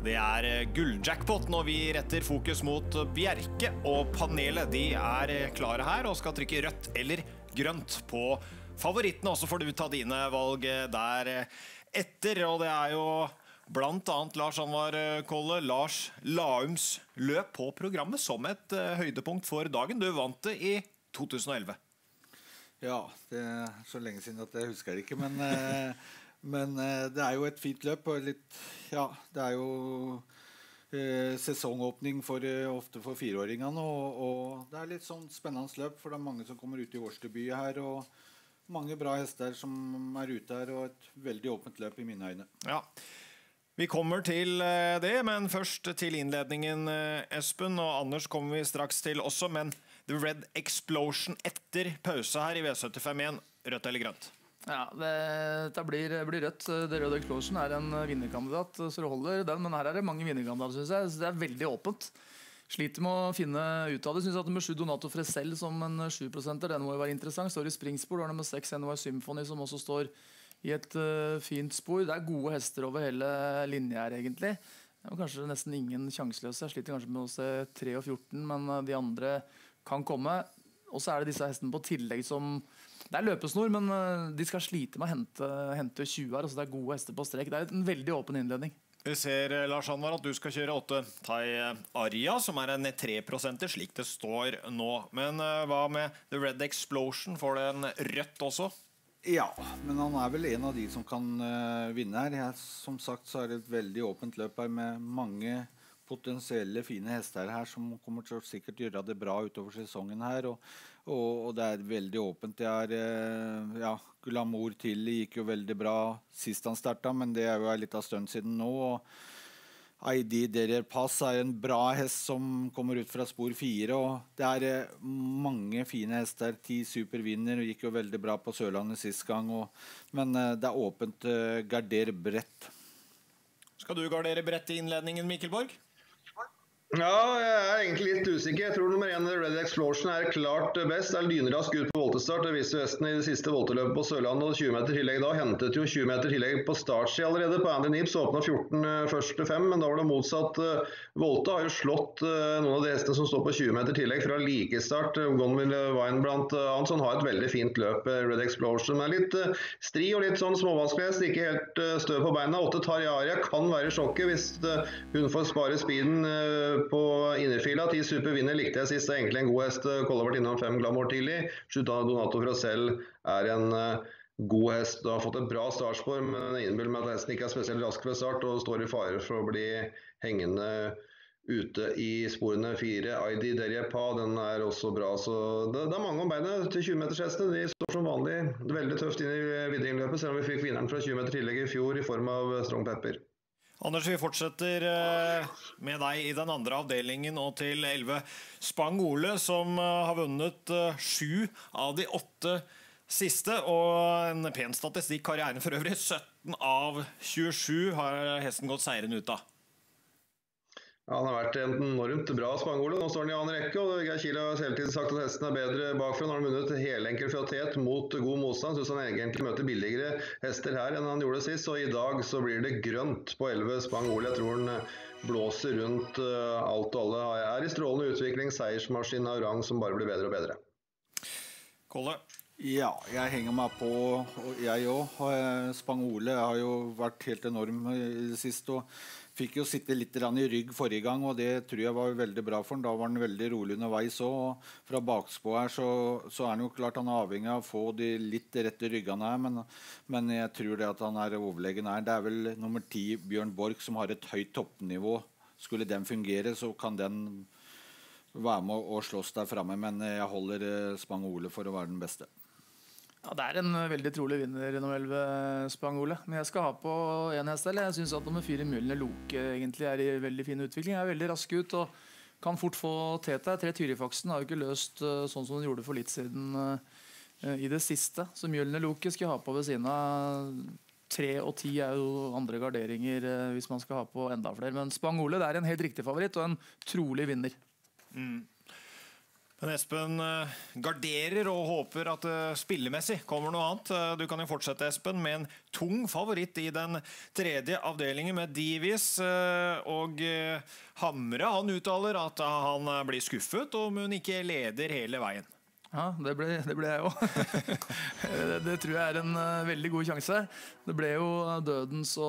Det er eh, gulljackpot når vi retter fokus mot Bjerke, og panelet de er eh, klare her og skal trykke rødt eller grønt på favorittene. Og så får du ta dine valg eh, der etter, og det er jo annet Lars Anvar Kolle, Lars Laums løp på programmet som et høydepunkt for dagen. Du vant det i 2011. Ja, det er så lenge siden at jeg husker det ikke, men Men eh, det er jo et fint løp. og litt, ja, Det er jo eh, sesongåpning for, eh, ofte for fireåringene. Og, og, det er litt sånn spennende løp, for det er mange som kommer ut i årsdebut her. og mange bra hester som er ute her, og et veldig åpent løp i mine øyne. Ja, Vi kommer til det, men først til innledningen, Espen. Og Anders kommer vi straks til også. Men The Red Explosion etter pause her i V75-1, rødt eller grønt? Ja, det, det blir, blir, rødt. The Red Explosion er en vinnerkandidat, så det holder den. Men her er det mange vinnerkandidater, syns jeg. Så det er veldig åpent. Sliter med å finne ut av det. Syns at med sju Donato Fresell som en 7 prosenter, den må jo være interessant. Står i springspor. Har nummer seks NY Symphony som også står i et uh, fint spor. Det er gode hester over hele linja her, egentlig. Det er kanskje nesten ingen sjanseløse. Jeg sliter kanskje med å se 3 og 14, men eh, de andre kan komme. Og så er det disse hestene på tillegg som det er løpesnor, men eh, de skal slite med å hente, hente 20 her. Altså det er gode hester på strek. Det er en veldig åpen innledning. Vi ser eh, Lars Anvar, at du skal kjøre åtte Tai Aria, som er en 3% slik det står nå. Men eh, hva med The Red Explosion? Får det en rødt også? Ja, men han er vel en av de som kan vinne her. Jeg, som sagt så er det et veldig åpent løp her med mange potensielle fine hester her som kommer til å sikkert gjøre det bra utover sesongen her. Og, og, og det er veldig åpent. Det er eh, ja, Glamour Tilly gikk jo veldig bra sist han starta, men det er jo litt av stund siden nå. og ID Derrier Pass er en bra hest som kommer ut fra spor fire. og Det er eh, mange fine hester. Ti supervinner gikk jo veldig bra på Sørlandet sist gang. Og, men eh, det er åpent. Garder bredt. Skal du gardere bredt i innledningen, Mikkel Borg? Ja, jeg er egentlig litt usikker. Jeg tror nummer én Red Explosion er klart best. Det er lynrask ut på voltestart. Det viste Vesten i det siste volteløpet på Sørlandet. og 20 meter tillegg da hentet jo 20 meter tillegg på startsida allerede. På Andy Nips åpna 14 eh, første fem, men da var det motsatt. Eh, Volte har jo slått eh, noen av de hestene som står på 20 meter tillegg fra likestart. Gonville Wine blant annet. Så han har et veldig fint løp, Red Explosion. Men litt stri og litt sånn småvanskelig. Ikke helt støv på beina. Åtte Tarjaria kan være sjokket hvis hun får spare speeden på innerfila. Ti super vinner likte jeg sist. Det er egentlig en god hest. Kolla vært innom fem glamour tidlig. Skjutta Donato fra selv er en uh, god hest. Du har fått et bra startspor, men innbill meg at hesten ikke er spesielt rask ved start og står i fare for å bli hengende ute i sporene fire. ID Derjepa den er også bra. så Det, det er mange om beinet til 20-metershestene. De står som vanlig veldig tøft inn i Vidringløpet, selv om vi fikk vinneren fra 20 meter tillegg i fjor i form av Strong Pepper. Anders, vi fortsetter eh, med deg i den andre avdelingen og til 11. Spang Ole, som eh, har vunnet eh, sju av de åtte siste. Og en pen statistikk. Karrieren for øvrig. 17 av 27 har hesten gått seirende ut av. Ja, han har vært en enormt bra Spangole. Nå står han i annen rekke. og Geir Kiel har hele tiden sagt at hesten er bedre bakfra. Nå har han vunnet helenkel fiatet mot god motstand. Syns han egentlig møter billigere hester her enn han gjorde sist. Og i dag så blir det grønt på 11 Spangole. Jeg tror han eh, blåser rundt uh, alt og alle. Er i strålende utvikling. Seiersmaskin av rang som bare blir bedre og bedre. Kolle? Ja, jeg henger meg på, jeg òg. Spang Ole har jo vært helt enorm i det siste. og Fikk jo sitte litt i rygg forrige gang, og det tror jeg var veldig bra for han. Da var han veldig rolig underveis òg. Fra bakspå her så, så, er han jo klart han er avhengig av å få de litt rette ryggene her, men, men jeg tror det at han er overlegen her. Det er vel nummer ti, Bjørn Borch, som har et høyt toppnivå. Skulle den fungere, så kan den være med å slåss der framme, men jeg holder eh, Spang Ole for å være den beste. Ja, Det er en eh, veldig trolig vinner nummer 11, Spangole. Spang Ole. Men jeg skal ha på én hest til. Jeg syns at nummer fire Mjølner Loke egentlig er i veldig fin utvikling. Er veldig rask ut og kan fort få tete. Tre Tyrifaksen har jo ikke løst eh, sånn som den gjorde for litt siden i det siste. Så Mjølner Loke skal jeg ha på ved siden av. Tre og ti er jo andre garderinger hvis man skal ha på enda flere. Men Spang Ole det er en helt riktig favoritt og en trolig vinner. Mm. Men Espen eh, garderer og håper at spillemessig kommer noe annet. Eh, du kan jo fortsette, Espen, med en tung favoritt i den tredje avdelingen med Divis. Eh, og Hamre han uttaler at han blir skuffet om hun ikke leder hele veien. Ja, det ble, det ble jeg òg. det tror jeg er en uh, veldig god sjanse. Det ble jo døden så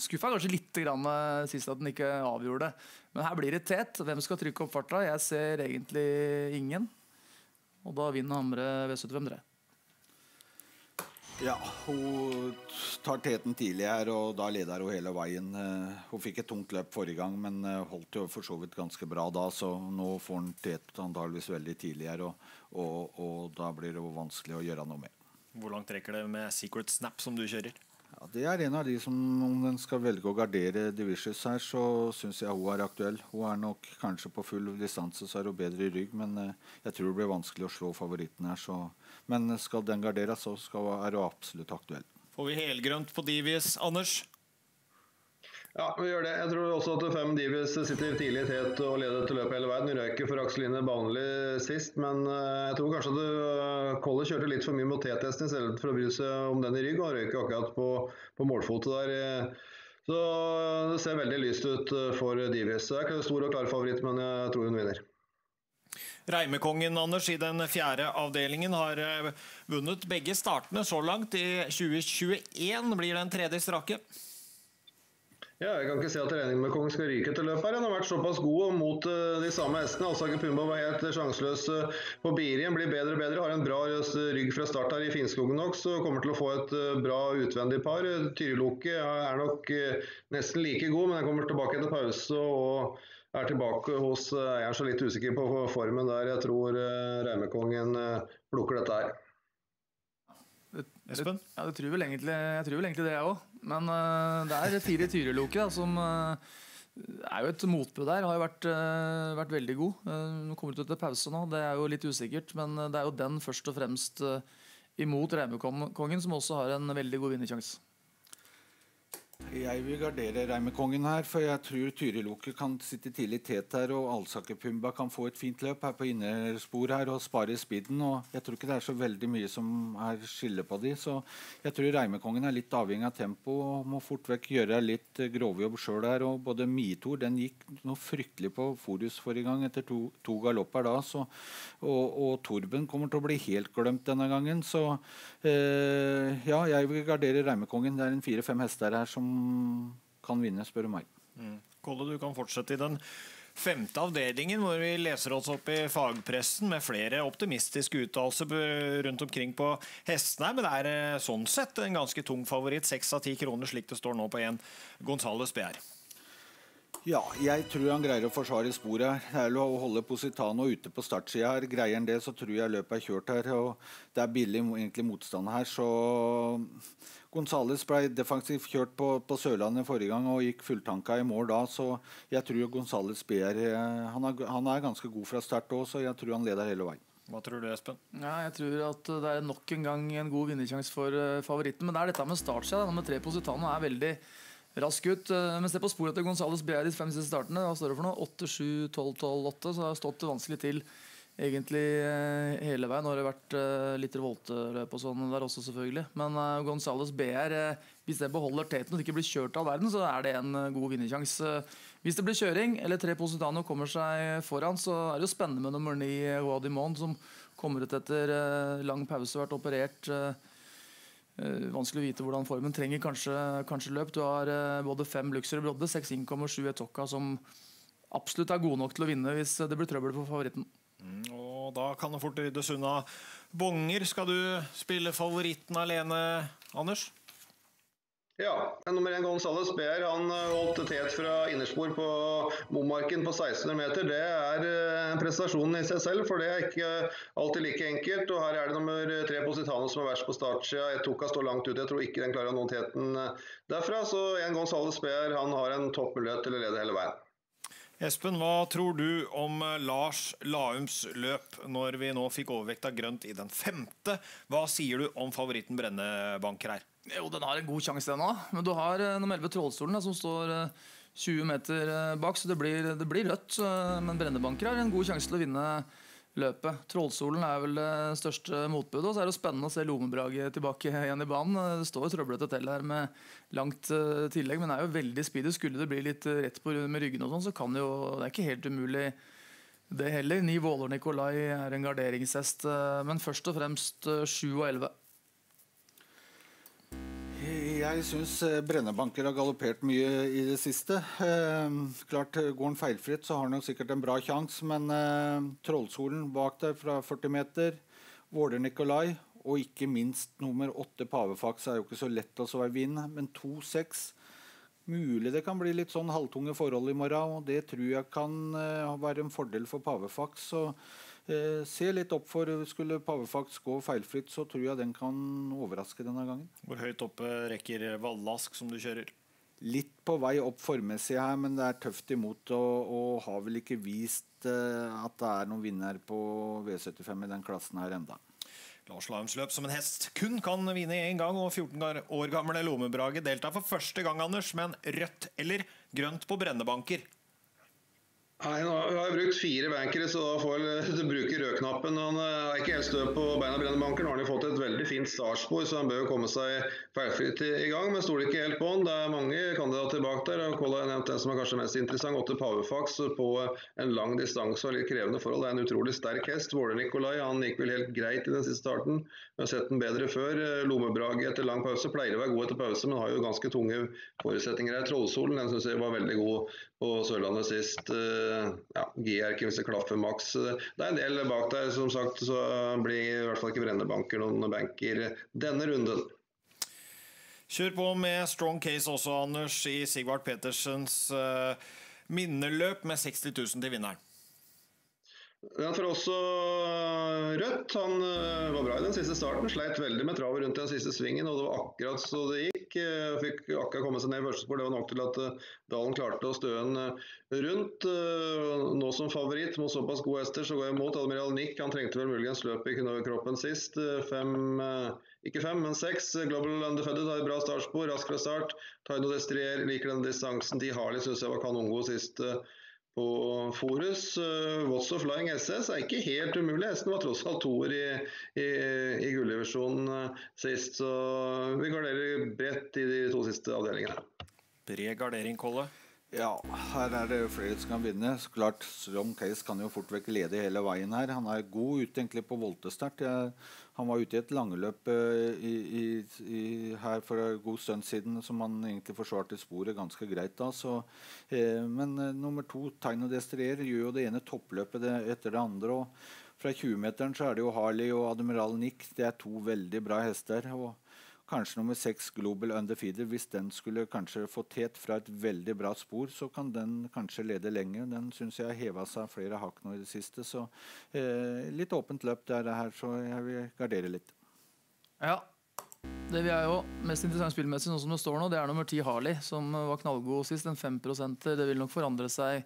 skuffa kanskje litt grann, sist at den ikke avgjorde det. Men her blir det tet. Hvem skal trykke opp farta? Jeg ser egentlig ingen. Og da vinner Hamre V75 3. Ja, hun tar teten tidlig her, og da leder hun hele veien. Eh, hun fikk et tungt løp forrige gang, men eh, holdt jo for så vidt ganske bra da. Så nå får hun tet antageligvis veldig tidlig her, og, og, og da blir det vanskelig å gjøre noe med. Hvor langt rekker det med Secret Snap som du kjører? Ja, det er en av de som Om den skal velge å gardere Divicious her, så syns jeg hun er aktuell. Hun er nok kanskje på full distanse, så er hun bedre i rygg, men eh, jeg tror det blir vanskelig å slå favoritten her. Så. Men skal den garderes, så skal, er hun absolutt aktuell. Får vi helgrønt på Divis, Anders? Ja, vi gjør det. Jeg tror også at fem Divis sitter tidlig i tet og leder til løpet hele veien. Hun røyker for Akseline Banli sist, men eh, jeg tror kanskje at eh, Kolle kjørte litt for mye mot T-testen i stedet for å bry seg om den i rygg, og røyker akkurat på, på målfotet der. Eh. Så det ser veldig lyst ut for Divis. Det er ikke stor og klar favoritt, men jeg tror hun vinner. Reimekongen Anders, i den fjerde avdelingen har vunnet begge startene så langt. I 2021 blir den tredje strake. Ja, jeg kan ikke se at regningen med Kong skal ryke etter løpet. her. Han har vært såpass god mot uh, de samme hestene. Alsaker Pumba var helt sjanseløs uh, på Birien. Blir bedre og bedre. Har en bra rygg fra start her i Finnskogen nok, så kommer til å få et bra utvendig par. Tyriloke er nok nesten like god, men jeg kommer tilbake etter pause og er tilbake hos eieren, så litt usikker på formen der. Jeg tror Reimekongen plukker dette her. Espen? Ja, det tror vel egentlig, jeg tror vel egentlig det, jeg òg. Men uh, det er fire Tyriloke som uh, er jo et motbud der. Har jo vært, uh, vært veldig god. Nå kommer ut til pause nå, det er jo litt usikkert. Men det er jo den først og fremst imot Reimekongen, som også har en veldig god vinnersjanse. Jeg vil gardere Reimekongen her, for jeg tror Tyriloke kan sitte tidlig i tet her, og Alsaker-Pumba kan få et fint løp her på innerspor her og spare speeden. og Jeg tror ikke det er så veldig mye som er skille på de, så jeg tror Reimekongen er litt avhengig av tempo og må fort vekk gjøre litt grovjobb sjøl her. og Både Mitor den gikk noe fryktelig på Forus forrige gang etter to, to galopper da, så, og, og, Torben kommer til å bli helt glemt denne gangen. Så eh, ja, jeg vil gardere Reimekongen. Det er en fire-fem hester her som kan vinne, spør du meg. Mm. Kolle, du kan fortsette i den femte avdelingen, hvor vi leser oss opp i fagpressen med flere optimistiske uttalelser rundt omkring på hestene. Men det er eh, sånn sett en ganske tung favoritt. Seks av ti kroner, slik det står nå på en Gonzales BR. Ja, jeg tror han greier å forsvare sporet her. Det er å holde Positano ute på startsida her. Greier han det, så tror jeg løpet er kjørt her. og Det er billig egentlig motstand her, så Gonzales ble defensivt kjørt på, på, Sørlandet forrige gang og gikk fulltanka i mål da, så jeg tror Gonzales BR eh, han er, han er ganske god fra start òg, så jeg tror han leder hele veien. Hva tror du, Espen? Ja, jeg tror at det er nok en gang en god vinnersjanse for uh, favoritten. Men det er dette med startsida. Med tre Positano er veldig rask ut. Men se på sporet til Gonzales BR de fem siste startene. Hva står det for noe? 8, 7, 12, 12, 8. Så det har stått vanskelig til egentlig eh, hele veien. Nå har det vært uh, litt revolteløp og sånn der også, selvfølgelig. Men uh, Gonzales BR, hvis det beholder teten og ikke blir kjørt av verden, så er det en god vinnersjanse. hvis det blir kjøring, eller tre Positano kommer seg foran, så er det jo spennende med nummer ni, Guadimon, som kommer ut etter lang pause, vært operert. vanskelig å vite hvordan formen trenger kanskje, kanskje løp. Du har både fem Luxor Brodde, seks Income og sju Etokka, som absolutt er gode nok til å vinne hvis det blir trøbbel for favoritten. Mm, og da kan det fort ryddes unna bonger. Skal du spille favoritten alene, Anders? Ja. Nummer én Gonzales BR han eh, holdt tet fra innerspor på Momarken på 1600 meter. Det er eh, en prestasjon i seg selv, for det er ikke alltid like enkelt. Og her er det nummer tre Positano som er verst på startsida. Etoka står langt ute. Jeg tror ikke den klarer å nå teten eh, derfra. Så en Gonzales BR han har en topp mulighet til å lede hele veien. Espen, hva tror du om eh, Lars Laums løp når vi nå fikk overvekt av grønt i den femte? Hva sier du om favoritten Brennebanker her? Jo, Den har en god sjanse, den òg. Men du har eh, nummer 11 Trollstolen som står 20 eh, meter bak, så det blir, det blir rødt. Men Brennebanker har en god sjanse til å vinne løpet. Trollsolen er vel det største motbudet. Og så er det spennende å se Lomebrage tilbake igjen i banen. Det står trøblete til her med langt uh, tillegg, men det er jo veldig speedy. Skulle det bli litt uh, rett på med ryggen og sånn, så kan det jo Det er ikke helt umulig det heller. Ni Våler Nikolai er en garderingshest, uh, men først og fremst sju og elleve. Jeg syns eh, Brennebanker har galoppert mye i det siste. Eh, klart eh, Går han feilfritt, så har han sikkert en bra sjanse, men Trollsolen bak der fra 40 meter, Våler Nikolai og ikke minst nummer åtte Pavefaks er jo ikke så lett å sveive inn, men 2-6 Mulig det kan bli litt sånn halvtunge forhold i morgen, og det tror jeg kan eh, være en fordel for Pavefax. så Eh, se litt opp for Skulle Pavefax gå feilfritt, så tror jeg den kan overraske denne gangen. Hvor høyt oppe rekker Vallask som du kjører? Litt på vei opp formmessig her, men det er tøft imot. Og, og har vel ikke vist eh, at det er noen vinner på V75 i den klassen her enda. Lars Lahmsløp som en hest kun kan vinne én gang, og 14 år gamle Lomebrage deltar for første gang, Anders, men rødt eller grønt på brennebanker. Nei, nå brukt fire bankere, så da får du bruke rødknappen. Han eh, er ikke helt stø på beina brennebanken. Nå har han fått et veldig fint startspor, så han bør jo komme seg feilfritt i gang. Men stoler ikke helt på han. Det er mange kandidater bak der. og Kolla har nevnt den som er kanskje mest interessant. Åtte Pavefax på en lang distanse og litt krevende forhold. Det er en utrolig sterk hest. Våler Nikolai han gikk vel helt greit i den siste starten. Vi har sett den bedre før. Lommebrage etter lang pause pleier å være god etter pause, men har jo ganske tunge forutsetninger her. Trollsolen den syns jeg var veldig god på Sørlandet sist. Eh, ja, Det klaffer maks. Det er en del bak der. Som sagt så blir i hvert fall ikke Brennebanker noen banker denne runden. Kjør på med strong case også, Anders, i Sigvart Petersens uh, minneløp med 60 000 til vinneren. Den får også rødt. Han var bra i den siste starten. Sleit veldig med travet rundt den siste svingen, og det var akkurat så det gikk fikk, eh, akkurat komme seg ned i første spor. Det var nok til at eh, Dalen klarte å støe en eh, rundt. Nå som favoritt mot såpass gode hester, så går jeg imot Admiral Nick. Han trengte vel muligens løpet i kroppen sist. Fem, ikke fem, men seks. Global Undefedded har et bra startspor, raskere start. Taino Destrier liker den distansen. De Harley syns jeg var kanongod sist på Forus. Voss What's of Flying SS er ikke helt umulig. Hesten var tross alt toer i, i, i gulldivisjonen uh, sist, så vi garderer bredt i de to siste avdelingene. Bred gardering, Kolle? Ja, her er det flere som kan vinne. Så klart, Strong Case kan jo fort vekk lede hele veien her. Han er god ute egentlig på voltestart. Han var ute i et langløp uh, i, i, her for en god stund siden som han egentlig forsvarte sporet ganske greit da. Så, uh, men uh, nummer to, Tegn og Destrier, gjør jo det ene toppløpet det, etter det andre. og Fra 20-meteren så er det jo Harley og Admiral Nick. Det er to veldig bra hester. og Kanskje nummer seks Global Undefeated. Hvis den skulle kanskje få tet fra et veldig bra spor, så kan den kanskje lede lenger. Den syns jeg har heva seg flere hakk nå i det siste. Så eh, litt åpent løp er det her, så jeg vil gardere litt. Ja. Det vi er jo mest interessant spillmessig, sånn som det står nå, det er nummer ti Harley, som var knallgod sist. En 5% Det vil nok forandre seg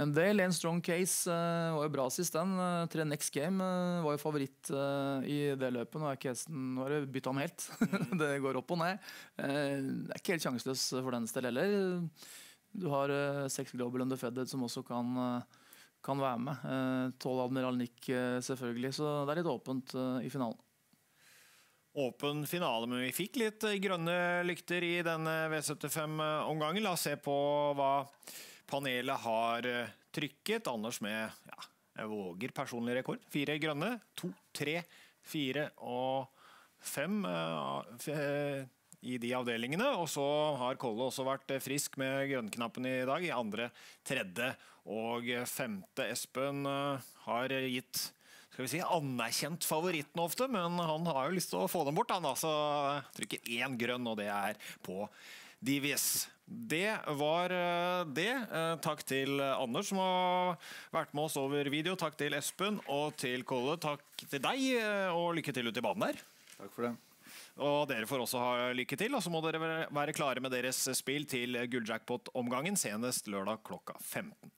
en del. En strong case uh, var jo bra sist, den. Uh, tre next game uh, var jo favoritt i det løpet. Nå er ikke hesten Nå har bytta om helt. Mm. det går opp og ned. det er ikke helt sjanseløs for den del heller. Du har seks Global Undefedded som også kan, kan være med. Tolv Admiral Nick selvfølgelig, så det er litt åpent i finalen. Åpen finale, men vi fikk litt grønne lykter i denne V75-omgangen. La oss se på hva Panelet har eh, trykket. Anders med ja, jeg våger personlig rekord. Fire grønne. To, tre, fire og fem uh, i de avdelingene. Og så har Kolle også vært frisk med grønnknappen i dag. I andre, tredje og femte. Espen har gitt skal vi si, anerkjent favoritten ofte, men han har jo lyst til å få dem bort. Han altså trykker én grønn, og det er på Divis. Det var eh, det. Eh, takk til Anders som har vært med oss over video. Takk til Espen og til Kolle. Takk til deg, eh, og lykke til ute i banen der. Takk for det. Og dere får også ha lykke til. Og så må dere være klare med deres spill til gulljackpot-omgangen senest lørdag klokka 15.